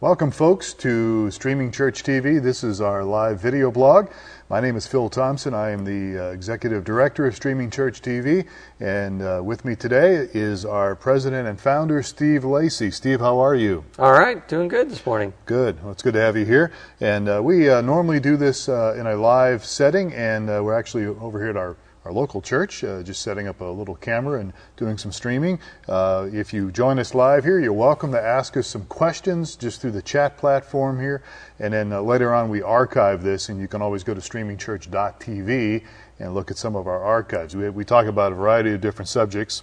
Welcome, folks, to Streaming Church TV. This is our live video blog. My name is Phil Thompson. I am the uh, Executive Director of Streaming Church TV. And uh, with me today is our President and Founder, Steve Lacey. Steve, how are you? All right, doing good this morning. Good. Well, it's good to have you here. And uh, we uh, normally do this uh, in a live setting, and uh, we're actually over here at our our local church, uh, just setting up a little camera and doing some streaming. Uh, if you join us live here, you're welcome to ask us some questions just through the chat platform here. And then uh, later on, we archive this, and you can always go to streamingchurch.tv and look at some of our archives. We, we talk about a variety of different subjects.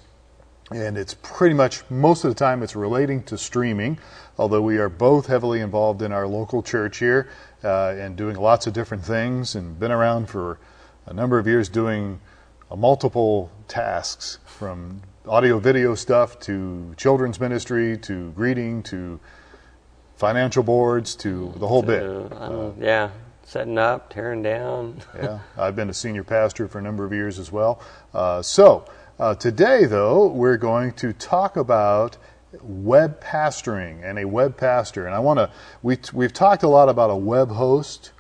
And it's pretty much most of the time it's relating to streaming, although we are both heavily involved in our local church here uh, and doing lots of different things and been around for a number of years doing uh, multiple tasks from audio video stuff to children's ministry to greeting to financial boards to the whole bit. Uh, yeah, setting up, tearing down. yeah, I've been a senior pastor for a number of years as well. Uh, so uh, today, though, we're going to talk about web pastoring and a web pastor. And I want to we we've talked a lot about a web host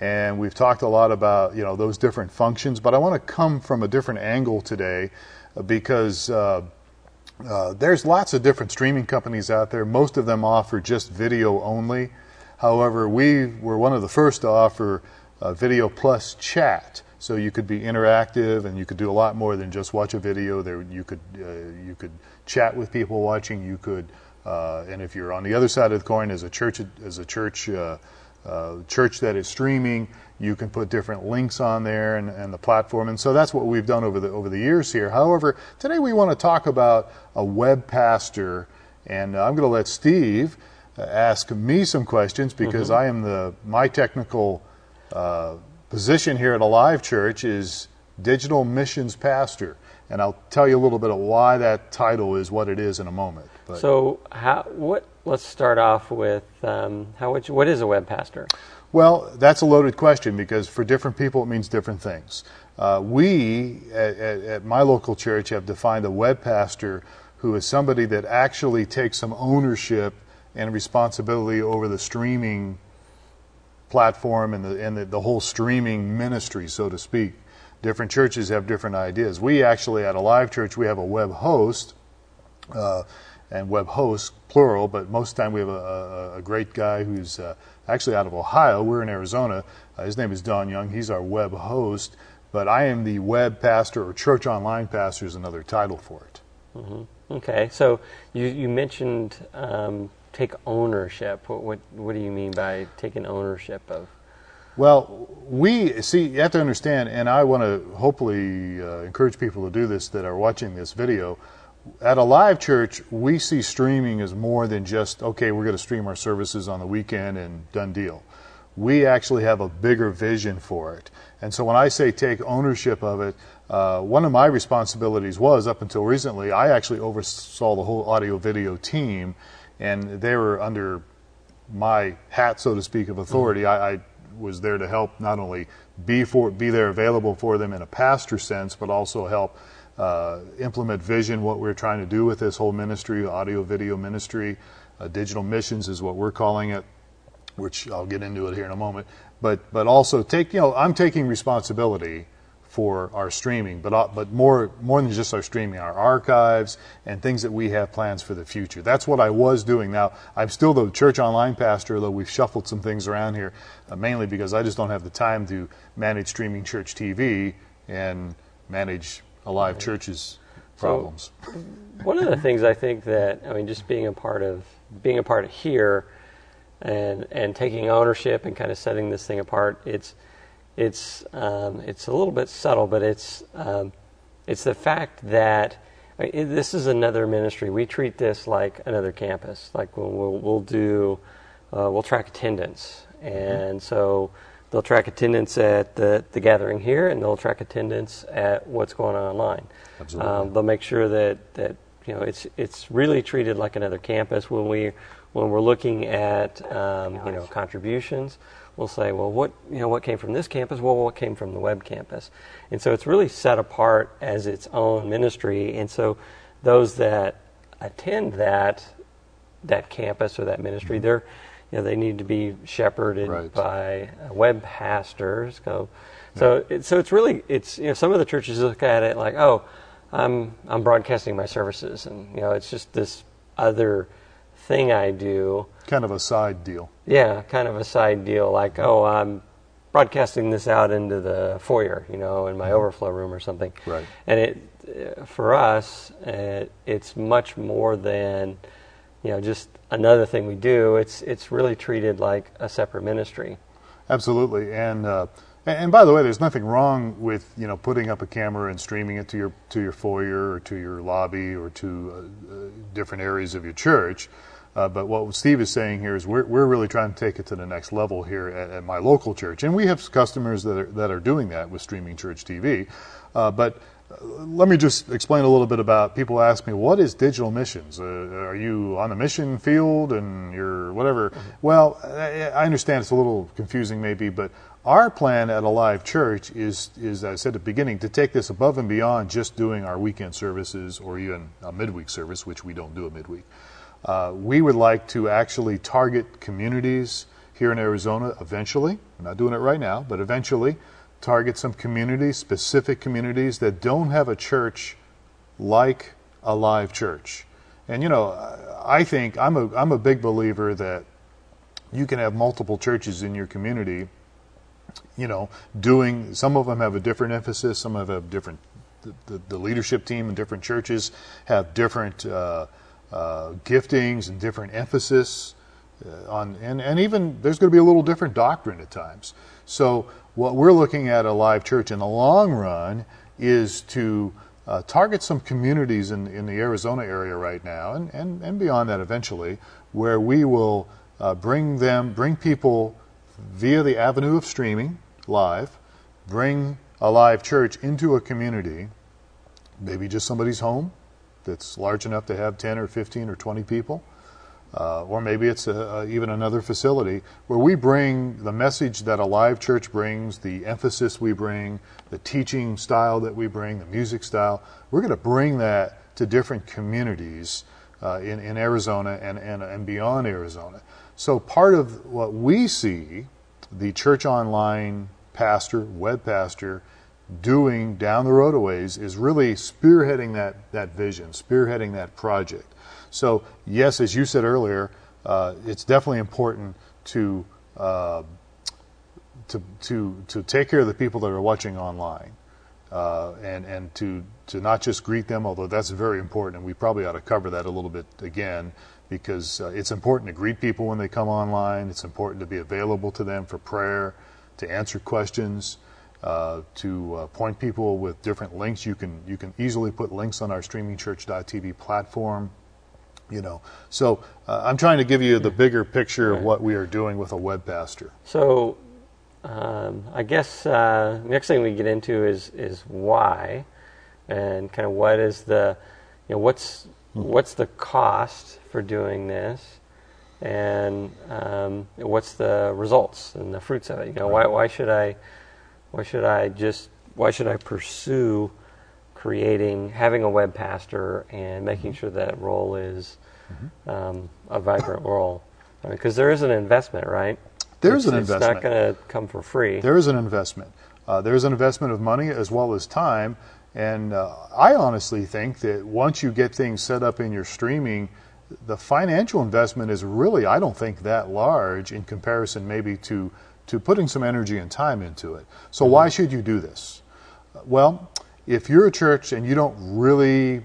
and we've talked a lot about you know those different functions. But I want to come from a different angle today uh, because uh, uh, there's lots of different streaming companies out there. Most of them offer just video only. However, we were one of the first to offer uh, video plus chat. So you could be interactive, and you could do a lot more than just watch a video. There, you could uh, you could chat with people watching. You could, uh, and if you're on the other side of the coin as a church as a church uh, church that is streaming. You can put different links on there and, and, the platform, and so that's what we've done over the over the years here. However, today we want to talk about a web pastor, and I'm going to let Steve uh, ask me some questions because mm-hmm. I am the my technical uh, position here at Alive Church is digital missions pastor, and I'll tell you a little bit of why that title is what it is in a moment. But. So, how what let's start off with um, how would you, what is a web pastor? Well, that's a loaded question because for different people it means different things. Uh, we at, at, my local church have defined a web pastor who is somebody that actually takes some ownership and responsibility over the streaming platform and the and the, the whole streaming ministry, so to speak. Different churches have different ideas. We actually at Alive Church we have a web host. Uh, and web hosts, plural, but most of the time we have a, a, a great guy who's uh, actually out of Ohio. We're in Arizona. Uh, his name is Don Young. He's our web host, but I am the web pastor or church online pastor is another title for it. Mm-hmm. Okay, so you, you mentioned um, take ownership. What, what, what do you mean by taking ownership of? Well, we see, you have to understand, and I want to hopefully uh, encourage people to do this that are watching this video at Alive Church, we see streaming as more than just, okay, we're going to stream our services on the weekend and done deal. We actually have a bigger vision for it. And so when I say take ownership of it, uh, one of my responsibilities was, up until recently, I actually oversaw the whole audio video team, and they were under my hat, so to speak, of authority. Mm-hmm. I, I was there to help not only be for be there available for them in a pastor sense, but also help uh, implement vision, what we're trying to do with this whole ministry, audio video ministry. Uh, digital missions is what we're calling it, which I'll get into it here in a moment. But but also take you know I'm taking responsibility for our streaming, but uh, but more more than just our streaming, our archives and things that we have plans for the future. That's what I was doing. Now I'm still the church online pastor, though we've shuffled some things around here, uh, mainly because I just don't have the time to manage streaming church TV and manage alive churches problems. So, one of the things I think that I mean, just being a part of being a part of here, and and taking ownership and kind of setting this thing apart, it's it's um, it's a little bit subtle, but it's um, it's the fact that I mean, it, this is another ministry. We treat this like another campus. Like we'll we'll, we'll do uh, we'll track attendance, mm-hmm. and mm-hmm. so they'll track attendance at the, the gathering here, and they'll track attendance at what's going on online. Absolutely. Um, they'll make sure that, that you know it's it's really treated like another campus when we when we're looking at um, you know contributions. We'll say, well, what you know, what came from this campus? Well, what came from the web campus? And so it's really set apart as its own ministry. And so those that attend that that campus or that ministry, they're you know, they need to be shepherded Right. by web pastors. So, so, it, so it's really it's you know some of the churches look at it like, oh, I'm I'm broadcasting my services, and you know it's just this other thing I do. Kind of a side deal. Yeah, kind of a side deal, like, oh, I'm broadcasting this out into the foyer, you know, in my overflow room or something. Right. And it, uh, for us, uh, it's much more than, you know, just another thing we do. It's it's really treated like a separate ministry. Absolutely, and uh, and by the way, there's nothing wrong with you know putting up a camera and streaming it to your to your foyer or to your lobby or to uh, uh, different areas of your church. Uh, but what Steve is saying here is we're, we're really trying to take it to the next level here at, at my local church, and we have customers that are that are doing that with streaming church TV. Uh, but let me just explain a little bit about. People ask me, "What is digital missions? Uh, are you on the mission field and you're whatever?" Well, I, understand it's a little confusing, maybe, but our plan at Alive Church is, is, as I said at the beginning, to take this above and beyond just doing our weekend services or even a midweek service, which we don't do a midweek. Uh, we would like to actually target communities here in Arizona eventually. We're not doing it right now, but eventually target some communities, specific communities that don't have a church like a live church. And you know, I think I'm a I'm a big believer that you can have multiple churches in your community. You know, doing some of them have a different emphasis, some of them have different. The, the, the leadership team in different churches have different uh, uh, giftings and different emphasis on, and, and even there's going to be a little different doctrine at times. So what we're looking at Alive Church in the long run is to uh, target some communities in, in the Arizona area right now, and, and, and beyond that eventually, where we will uh, bring them, bring people via the avenue of streaming live, bring a live church into a community, maybe just somebody's home that's large enough to have 10 or 15 or 20 people. Uh, or maybe it's a, a, even another facility where we bring the message that Alive Church brings, the emphasis we bring, the teaching style that we bring, the music style. We're going to bring that to different communities uh, in, in Arizona and, and, and beyond Arizona. So, part of what we see the church online pastor, web pastor, doing down the road a ways is really spearheading that, that vision, spearheading that project. So, yes, as you said earlier, uh, it's definitely important to, uh, to, to, to take care of the people that are watching online. Uh, and, and to, to not just greet them, although that's very important, and we probably ought to cover that a little bit again, because uh, it's important to greet people when they come online. It's important to be available to them for prayer, to answer questions, uh, to uh, point people with different links. You can you can easily put links on our streamingchurch.tv platform. You know, so uh, I'm trying to give you the bigger picture of what we are doing with a web pastor. So, um, I guess uh, next thing we get into is is why, and kind of what is the, you know, what's what's the cost for doing this, and um, what's the results and the fruits of it. You know, why why should I, why should I just why should I pursue creating having a web pastor and making sure that role is um, a vibrant role because there is an investment, right? There is an It's investment. It's not going to come for free. There is an investment. Uh, there is an investment of money as well as time. And uh, I honestly think that once you get things set up in your streaming, the financial investment is really, I don't think, that large in comparison maybe to, to putting some energy and time into it. So, why should you do this? Well, if you're a church and you don't really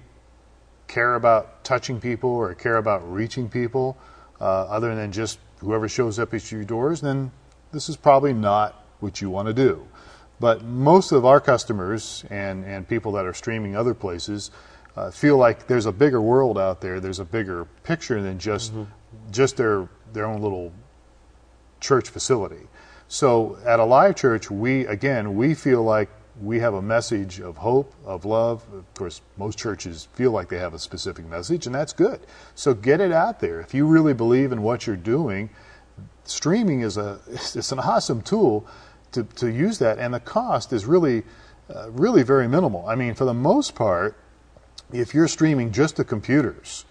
care about touching people or care about reaching people, uh, other than just whoever shows up at your doors, then this is probably not what you want to do. But most of our customers and, and people that are streaming other places uh, feel like there's a bigger world out there. There's a bigger picture than just just their their own little church facility. So at Alive Church, we again we feel like we have a message of hope, of love. Of course, most churches feel like they have a specific message, and that's good. So get it out there. If you really believe in what you're doing, streaming is a it's an awesome tool to, to use that, and the cost is really uh, really very minimal. I mean, for the most part, if you're streaming just to computers,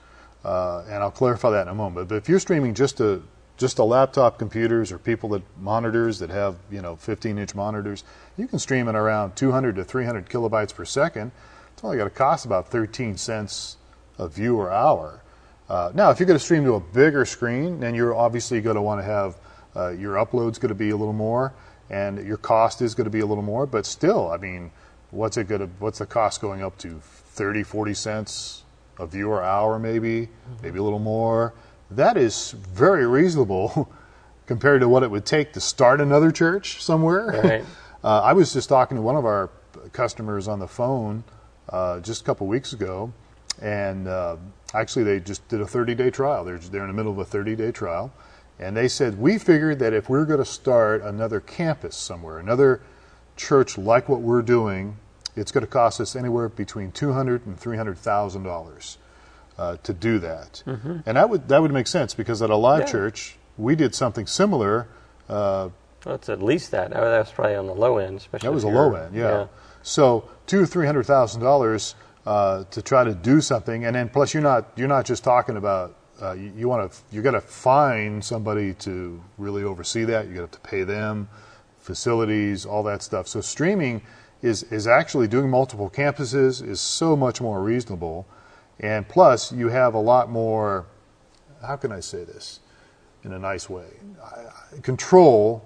uh, and I'll clarify that in a moment, but if you're streaming just to just a laptop computers or people that monitors that have you know 15 inch monitors, you can stream at around 200 to 300 kilobytes per second. It's only going to cost about 13 cents a viewer hour. Uh, now, if you're going to stream to a bigger screen, then you're obviously going to want to have uh, your upload's going to be a little more, and your cost is going to be a little more. But still, I mean, what's it going to? What's the cost going up to? 30, 40 cents a viewer hour, maybe, mm-hmm. maybe a little more. That is very reasonable compared to what it would take to start another church somewhere. Right. Uh, I was just talking to one of our customers on the phone uh, just a couple weeks ago, and uh, actually they just did a 30-day trial. They're they're in the middle of a 30-day trial, and they said we figured that if we're going to start another campus somewhere, another church like what we're doing, it's going to cost us anywhere between two hundred and three hundred thousand dollars uh, to do that, mm-hmm. and that would that would make sense because at a live yeah. church we did something similar. Uh, it's at least that. that was probably on the low end, especially. That was a low end, yeah. yeah. So two or three hundred thousand uh, dollars to try to do something, and then plus you're not you're not just talking about uh, you, you want to you got to find somebody to really oversee that. You got to pay them, facilities, all that stuff. So streaming is is actually doing multiple campuses is so much more reasonable, and plus you have a lot more. How can I say this in a nice way? Control.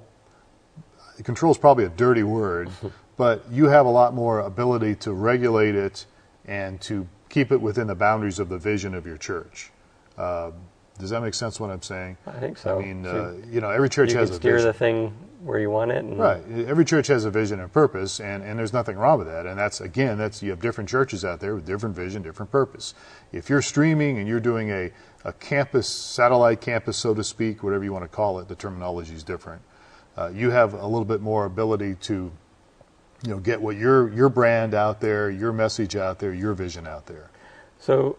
Control is probably a dirty word, but you have a lot more ability to regulate it and to keep it within the boundaries of the vision of your church. Uh, does that make sense? What I'm saying? I think so. I mean, uh, you know, every church you has a steer vision. the thing where you want it. right. Every church has a vision and purpose, and, and there's nothing wrong with that. And that's again, that's you have different churches out there with different vision, different purpose. If you're streaming and you're doing a, a campus, satellite campus, so to speak, whatever you want to call it, the terminology is different. Uh, you have a little bit more ability to you know, get what your your brand out there, your message out there, your vision out there. So,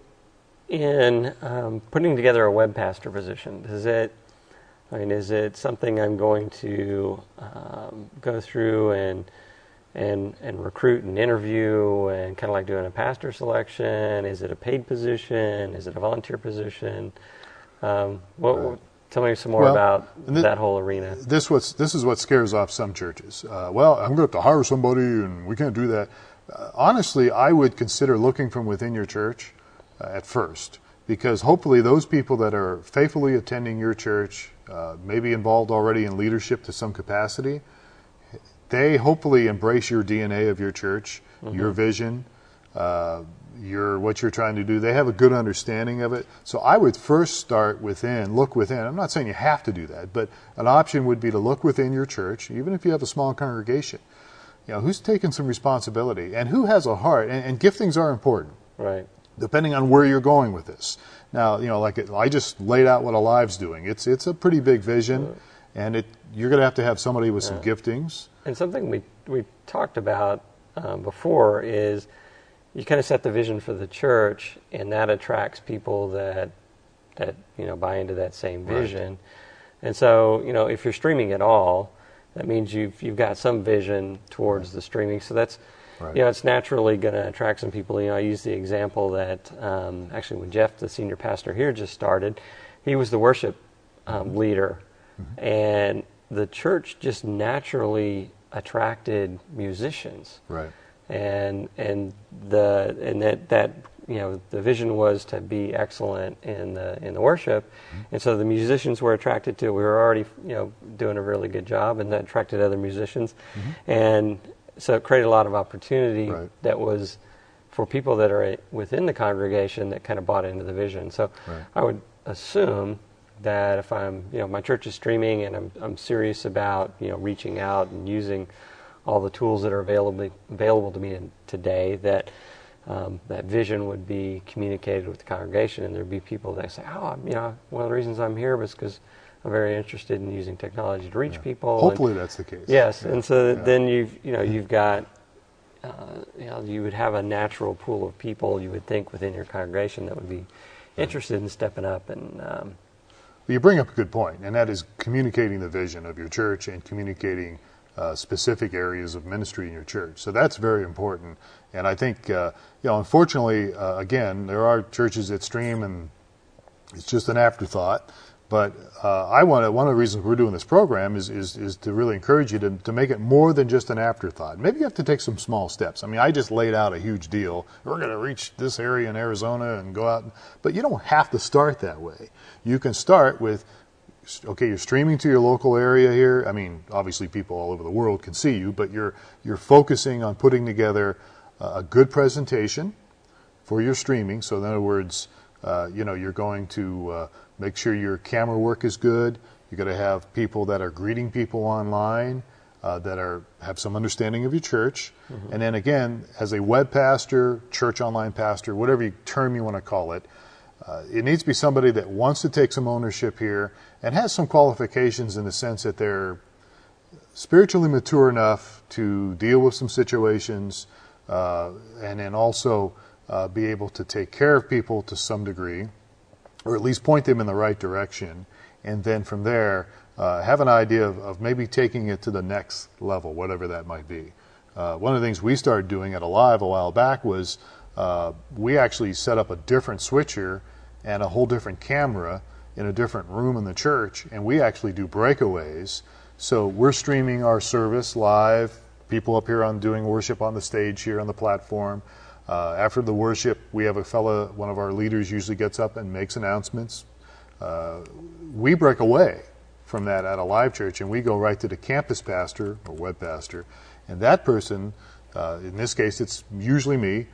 in um, putting together a web pastor position, does it? I mean, is it something I'm going to um, go through and and and recruit and interview and kind of like doing a pastor selection? Is it a paid position? Is it a volunteer position? Um, what, right. Tell me some more well, about that whole arena. This what's this is what scares off some churches. Uh, well, I'm going to have to hire somebody, and we can't do that. Uh, honestly, I would consider looking from within your church uh, at first, because hopefully those people that are faithfully attending your church, uh, maybe involved already in leadership to some capacity, they hopefully embrace your DNA of your church, mm-hmm. your vision. Uh, your what you're trying to do. They have a good understanding of it. So I would first start within, look within. I'm not saying you have to do that, but an option would be to look within your church, even if you have a small congregation. You know, who's taking some responsibility and who has a heart? And, and giftings are important. Right. Depending on where you're going with this. Now, you know, like I just laid out what Alive's doing. It's it's a pretty big vision, and it you're going to have to have somebody with yeah. some giftings. And something we we talked about um, before is you kind of set the vision for the church, and that attracts people that that you know buy into that same vision. Right. And so, you know, if you're streaming at all, that means you've you've got some vision towards right. the streaming. So that's right. you know, it's naturally going to attract some people. You know, I use the example that um, actually when Jeff, the senior pastor here, just started, he was the worship um, mm-hmm. leader, mm-hmm. and the church just naturally attracted musicians. Right and and the and that that you know the vision was to be excellent in the in the worship, mm-hmm. and so the musicians were attracted to. It. We were already you know doing a really good job, and that attracted other musicians, mm-hmm. and so it created a lot of opportunity right. that was for people that are within the congregation that kind of bought into the vision. So right. I would assume that if I'm you know my church is streaming and I'm I'm serious about you know reaching out and using all the tools that are available available to me today that um, that vision would be communicated with the congregation, and there'd be people that say, "Oh, you know, one of the reasons I'm here was because I'm very interested in using technology to reach yeah. people." Hopefully, and, that's the case. Yes, yeah. and so yeah. then you've you know you've got uh, you know you would have a natural pool of people you would think within your congregation that would be interested in stepping up and. Um, well, you bring up a good point, and that is communicating the vision of your church and communicating uh, specific areas of ministry in your church. So that's very important. And I think, uh, you know, unfortunately, uh, again, there are churches that stream and it's just an afterthought. But uh, I want to, one of the reasons we're doing this program is, is, is to really encourage you to, to make it more than just an afterthought. Maybe you have to take some small steps. I mean, I just laid out a huge deal. We're going to reach this area in Arizona and go out. But you don't have to start that way. You can start with, okay, you're streaming to your local area here. I mean, obviously people all over the world can see you, but you're, you're focusing on putting together a good presentation for your streaming. So in other words, uh, you know, you're going to uh, make sure your camera work is good. You're going to have people that are greeting people online uh, that are have some understanding of your church. Mm-hmm. And then again, as a web pastor, church online pastor, whatever term you want to call it, uh, it needs to be somebody that wants to take some ownership here and has some qualifications in the sense that they're spiritually mature enough to deal with some situations uh, and then also uh, be able to take care of people to some degree, or at least point them in the right direction, and then from there uh, have an idea of, of, maybe taking it to the next level, whatever that might be. Uh, one of the things we started doing at Alive a while back was uh, we actually set up a different switcher and a whole different camera in a different room in the church, and we actually do breakaways. So we're streaming our service live, people up here on doing worship on the stage here on the platform. Uh, after the worship, we have a fellow, one of our leaders usually gets up and makes announcements. Uh, we break away from that at Alive Church and we go right to the campus pastor or web pastor. And that person, uh, in this case, it's usually me,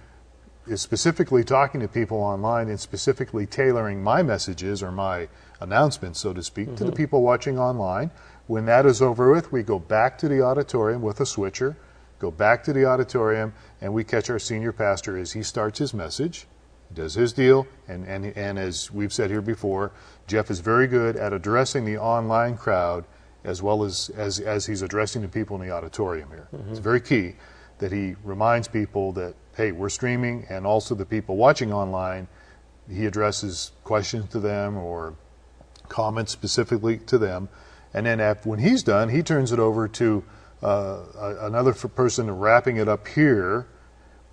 is specifically talking to people online and specifically tailoring my messages or my announcements, so to speak, mm-hmm. to the mm-hmm. people watching online. When that is over with, we go back to the auditorium with a switcher go back to the auditorium, and we catch our senior pastor as he starts his message, does his deal, and, and, and as we've said here before, Jeff is very good at addressing the online crowd as well as, as, as he's addressing the people in the auditorium here. Mm-hmm. It's very key that he reminds people that, hey, we're streaming, and also the people watching online, he addresses questions to them or comments specifically to them. And then after, when he's done, he turns it over to uh, another person wrapping it up here,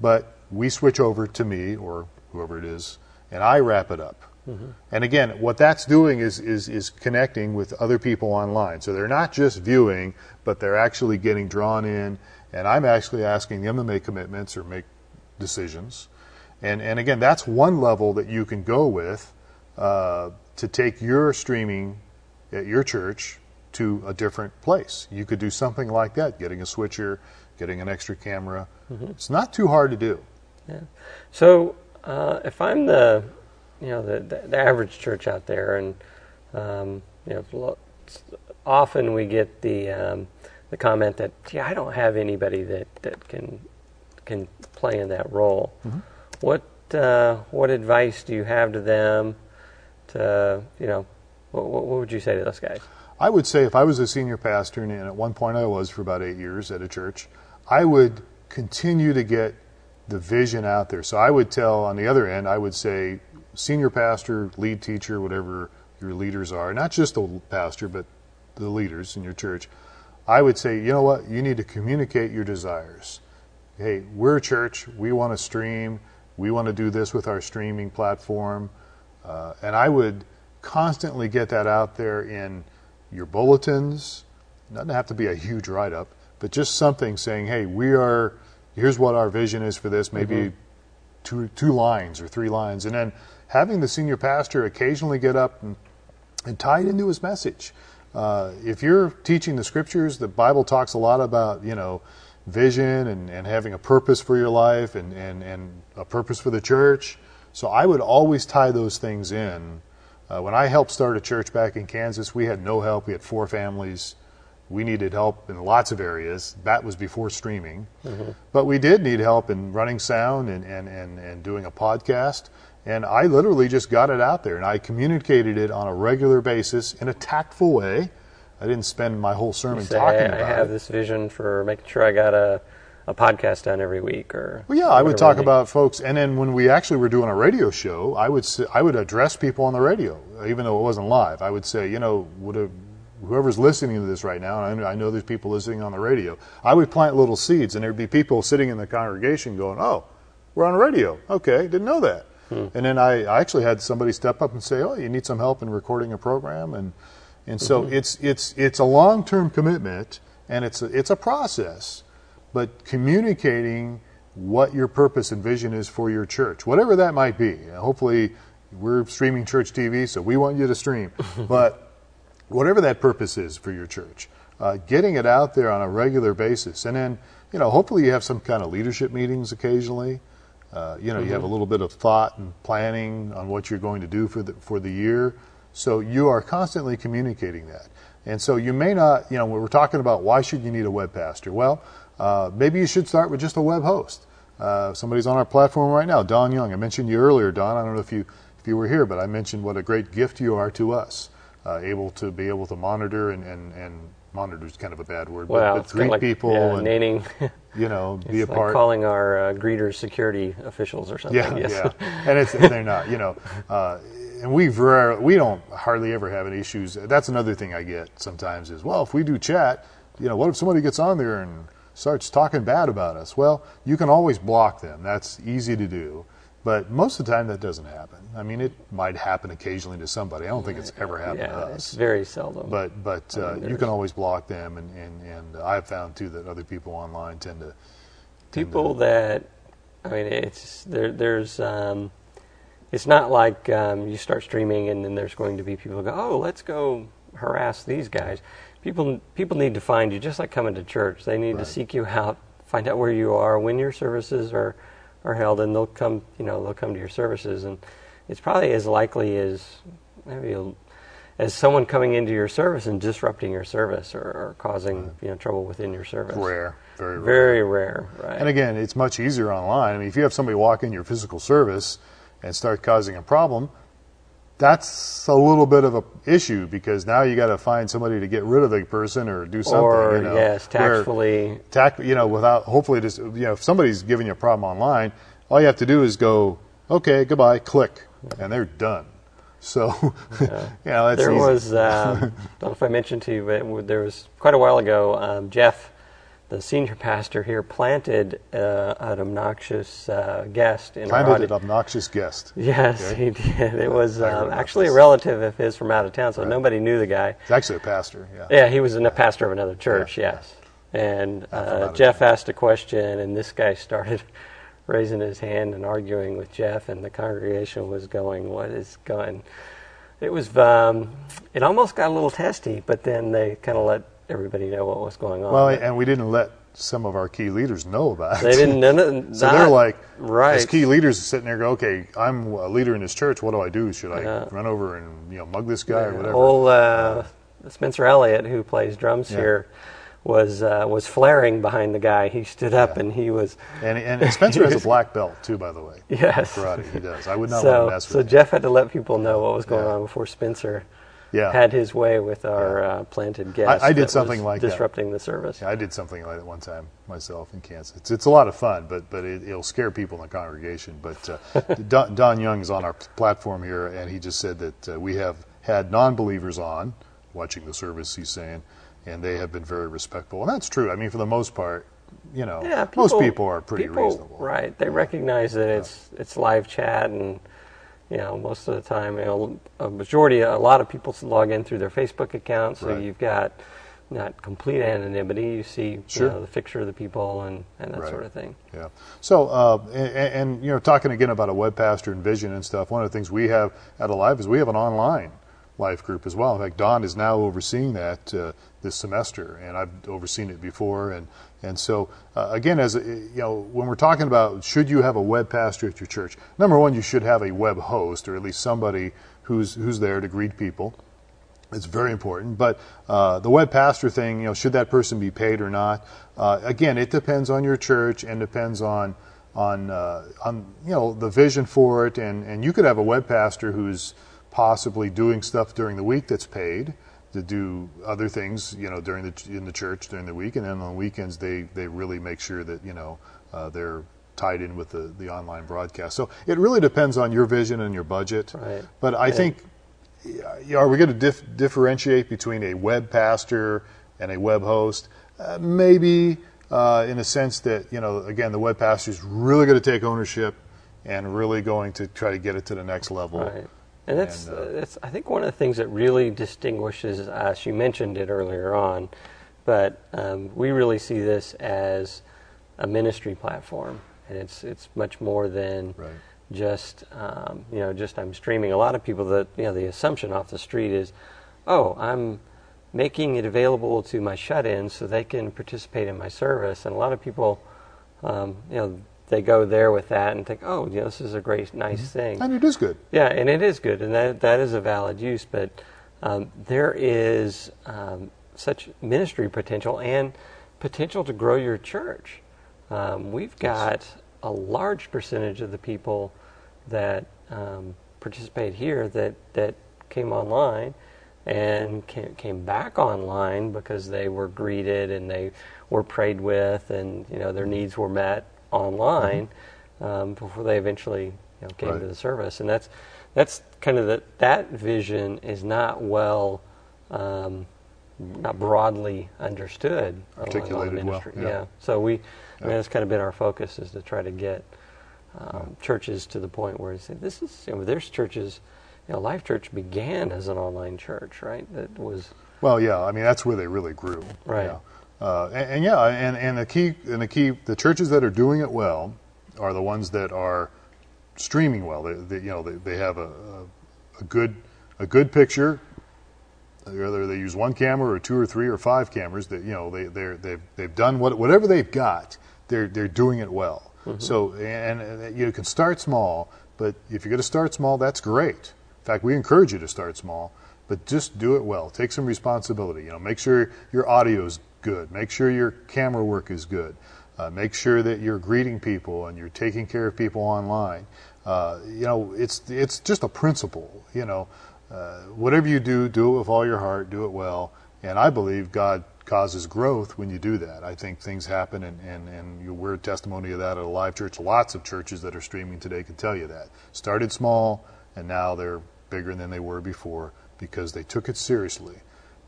but we switch over to me or whoever it is, and I wrap it up. Mm-hmm. And again, what that's doing is, is, is connecting with other people online. So they're not just viewing, but they're actually getting drawn in, and I'm actually asking them to make commitments or make decisions. And, and again, that's one level that you can go with uh, to take your streaming at your church to a different place. You could do something like that, getting a switcher, getting an extra camera. Mm-hmm. It's not too hard to do. Yeah. So uh, if I'm the, you know, the, the, the average church out there, and um, you know, often we get the um, the comment that, gee, I don't have anybody that, that can can play in that role. Mm-hmm. What uh, what advice do you have to them? To you know, what, what would you say to those guys? I would say if I was a senior pastor, and at one point I was for about eight years at a church, I would continue to get the vision out there. So I would tell on the other end, I would say, senior pastor, lead teacher, whatever your leaders are, not just the pastor, but the leaders in your church, I would say, you know what, you need to communicate your desires. Hey, we're a church, we want to stream, we want to do this with our streaming platform. Uh, and I would constantly get that out there in your bulletins. Doesn't have to be a huge write up, but just something saying, hey, we are, here's what our vision is for this, maybe mm-hmm. two, two lines or three lines. And then having the senior pastor occasionally get up and, and tie it into his message. Uh, if you're teaching the scriptures, the Bible talks a lot about, you know, vision and, and having a purpose for your life and, and, and a purpose for the church. So I would always tie those things in uh, when I helped start a church back in Kansas, we had no help. We had four families. We needed help in lots of areas. That was before streaming. Mm-hmm. But we did need help in running sound and, and, and, and doing a podcast. And I literally just got it out there and I communicated it on a regular basis in a tactful way. I didn't spend my whole sermon say, talking about it. I have it. this vision for making sure I got a a podcast done every week or well, yeah i would talk about folks and then when we actually were doing a radio show i would i would address people on the radio even though it wasn't live. I would say you know would whoever's listening to this right now and I know there's people listening on the radio i would plant little seeds and there'd be people sitting in the congregation going oh we're on radio. Okay didn't know that. Hmm. And then I, I actually had somebody step up and say, "Oh, you need some help in recording a program," and and so mm-hmm. it's it's it's a long term commitment, and it's a, it's a process, but communicating what your purpose and vision is for your church, whatever that might be. Hopefully, we're streaming church TV, so we want you to stream, but whatever that purpose is for your church, uh, getting it out there on a regular basis, and then you know hopefully you have some kind of leadership meetings occasionally. Uh, you know, you have a little bit of thought and planning on what you're going to do for the for the year. So you are constantly communicating that. And so you may not, you know, when we're talking about why should you need a web pastor? Well, uh, maybe you should start with just a web host. Uh, somebody's on our platform right now, Don Young. I mentioned you earlier, Don. I don't know if you if you were here, but I mentioned what a great gift you are to us, uh, able to be able to monitor and and, and monitor is kind of a bad word, Well, but, but greet like people yeah, and naming. you know be a like part. calling our uh, greeters security officials or something. Yeah, yes. yeah, and it's they're not, you know, uh, and we rare, we don't hardly ever have any issues. That's another thing I get sometimes is, well, if we do chat, you know, what if somebody gets on there and starts talking bad about us? Well, you can always block them. That's easy to do, but most of the time that doesn't happen. I mean, it might happen occasionally to somebody. I don't think it's ever happened to yeah, us it's very seldom. but but uh, you can always block them, and, and, and I've found too that other people online tend to tend people to- that I mean, it's there. There's um, it's not like um, you start streaming and then there's going to be people who go, oh, let's go harass these guys. People people need to find you, just like coming to church. They need Right. to seek you out, find out where you are, when your services are are held, and they'll come. You know, they'll come to your services, and it's probably as likely as maybe a, as someone coming into your service and disrupting your service or, or causing you know trouble within your service. rare, very rare. Very rare, right? And again, it's much easier online. I mean, if you have somebody walk in your physical service and start causing a problem, that's a little bit of a issue because now you got to find somebody to get rid of the person or do something. or you know, yes, tactfully. tact, you know, without hopefully just you know, if somebody's giving you a problem online, all you have to do is go, okay, goodbye, click, and they're done. So, you know, that's There easy. was, um, don't know if I mentioned to you, but there was quite a while ago. Um, Jeff, the senior pastor here, planted uh, an obnoxious uh, guest in our planted an obnoxious guest. Yes, Okay. he did. It was um, actually a relative of his from out of town, so nobody knew the guy. It's actually a pastor. Yeah. Yeah, he was a pastor of another church. Yeah, Yes, and uh, Jeff asked a question, and this guy started raising his hand and arguing with Jeff, and the congregation was going, "What is going?" It was. Um, it almost got a little testy, but then they kind of let everybody know what was going on. Well, and we didn't let some of our key leaders know about it. they didn't. None of, So they're like, right. as key leaders sitting there, go, okay, I'm a leader in this church. What do I do? Should I Yeah. run over and you know mug this guy or whatever? Old uh, Spencer Elliott, who plays drums Yeah. here, was uh, was flaring behind the guy. He stood up and he was And, and Spencer has a black belt too, by the way. yes. Karate, he does. I would not want So to mess so with him. Jeff had to let people know what was going Yeah. on before Spencer Yeah, had his way with our uh, planted guest. I did that something like that. disrupting the service. Yeah, I did something like that one time myself in Kansas. It's, it's a lot of fun, but but it, it'll scare people in the congregation. But uh, Don, Don Young is on our platform here, and he just said that uh, we have had non-believers on watching the service. He's saying, and they have been very respectful, and that's true. I mean, for the most part, you know, Yeah, most people are pretty people- reasonable. Right. They recognize that it's it's live chat and you know most of the time you know a majority a lot of people log in through their Facebook account so Right. you've got not complete anonymity you see Sure. you know, the picture of the people and, and that Right. sort of thing. Yeah. So, uh, and, and you know, talking again about a web pastor and vision and stuff. One of the things we have at Alive is we have an online life group as well. In fact, Don is now overseeing that uh, this semester, and I've overseen it before. And and so uh, again, as you know, when we're talking about should you have a web pastor at your church, number one, you should have a web host or at least somebody who's who's there to greet people. It's very important. But uh, the web pastor thing, you know, should that person be paid or not? Uh, again, it depends on your church and depends on on uh, on you know the vision for it. And and you could have a web pastor who's possibly doing stuff during the week that's paid to do other things, you know, during the in the church during the week, and then on the weekends they they really make sure that you know uh, they're tied in with the the online broadcast. So it really depends on your vision and your budget. Right. But I think are we going to dif- differentiate between a web pastor and a web host? Uh, maybe, uh, in a sense that you know, again, the web pastor is really going to take ownership and really going to try to get it to the next level. Right. And that's, And, uh, that's, I think, one of the things that really distinguishes us. You mentioned it earlier on, but um, we really see this as a ministry platform, and it's it's much more than Right. just um, you know just I'm streaming. A lot of people that you know the assumption off the street is, oh, I'm making it available to my shut-ins so they can participate in my service, and a lot of people, um, you know. They go there with that and think, oh, you know, this is a great, nice thing. And it is good. Yeah, and it is good, and that that is a valid use. But um, there is um, such ministry potential and potential to grow your church. Um, we've got a large percentage of the people that um, participate here that that came online and came, came back online because they were greeted and they were prayed with, and you know their needs were met online um, before they eventually you know, came Right. to the service, and that's that's kind of the, that vision is not well, um, not broadly understood. Articulated well, ministry. yeah. So we, I mean, that's kind of been our focus is to try to get um, churches to the point where they say this is. You know, there's churches. You know, Life Church began as an online church, right? That was Well, yeah, I mean that's where they really grew. Right. Uh, and, and yeah, and, and the key and the key the churches that are doing it well are the ones that are streaming well. They, they you know they, they have a, a, a good a good picture. Whether they use one camera or two or three or five cameras, that you know they they're, they've they've done what whatever they've got, they're they're doing it well. So and, and you can start small, but if you're going to start small, that's great. In fact, we encourage you to start small, but just do it well. Take some responsibility. You know, make sure your audio is good. Make sure your camera work is good. Uh, make sure that you're greeting people and you're taking care of people online. Uh, you know, it's it's just a principle. You know, uh, whatever you do, do it with all your heart. Do it well. And I believe God causes growth when you do that. I think things happen, and, and, and we're testimony of that at Alive Church. Lots of churches that are streaming today can tell you that. Started small, and now they're bigger than they were before because they took it seriously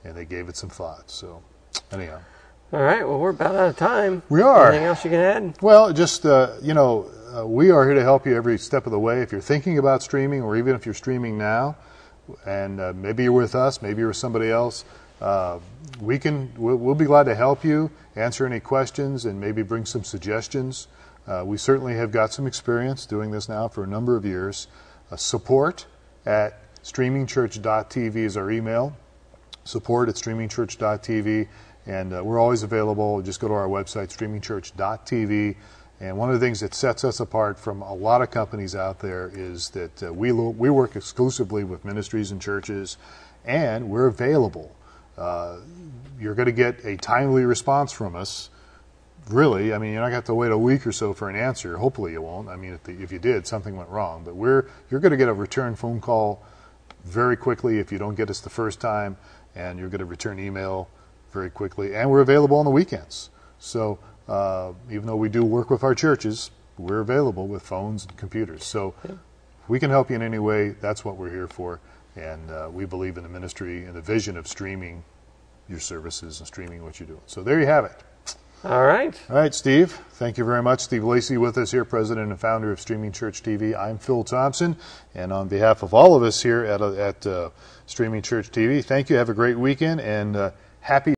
and they gave it some thought. So, anyhow. all right. Well, we're about out of time. We are. Anything else you can add? Well, just uh, you know, uh, we are here to help you every step of the way. If you're thinking about streaming, or even if you're streaming now, and uh, maybe you're with us, maybe you're with somebody else, uh, we can. We'll, we'll be glad to help you answer any questions and maybe bring some suggestions. Uh, we certainly have got some experience doing this now for a number of years. Uh, support at streamingchurch.tv is our email support at streamingchurch.tv, and uh, we're always available. Just go to our website, streamingchurch.tv. And one of the things that sets us apart from a lot of companies out there is that uh, we, lo- we work exclusively with ministries and churches, and we're available. Uh, you're going to get a timely response from us. Really, I mean, you're not going to have to wait a week or so for an answer. Hopefully, you won't. I mean, if, the, if you did, something went wrong. But we're you're going to get a return phone call very quickly if you don't get us the first time, and you're going to return email very quickly. And we're available on the weekends. So uh, even though we do work with our churches, we're available with phones and computers. So if we can help you in any way. That's what we're here for. And uh, we believe in the ministry and the vision of streaming your services and streaming what you're doing. So there you have it. All right. All right, Steve. Thank you very much. Steve Lacey with us here, president and founder of Streaming Church TV. I'm Phil Thompson, and on behalf of all of us here at, uh, at uh, Streaming Church TV, thank you. Have a great weekend and uh, happy.